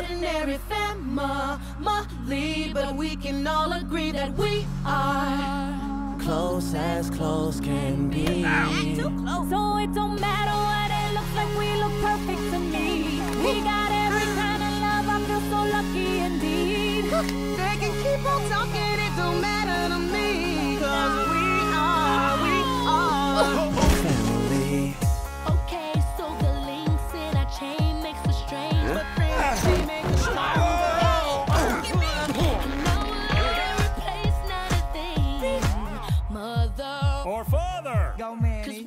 ordinary family, but we can all agree that we are close as close can be. Ow. Too close. So it don't matter what it looks like, we look perfect to me. We got every kind of love, I feel so lucky indeed. They can keep on talking, it don't matter to me. Cause we are, we are. Oh, oh, oh. or father. Go, Manny.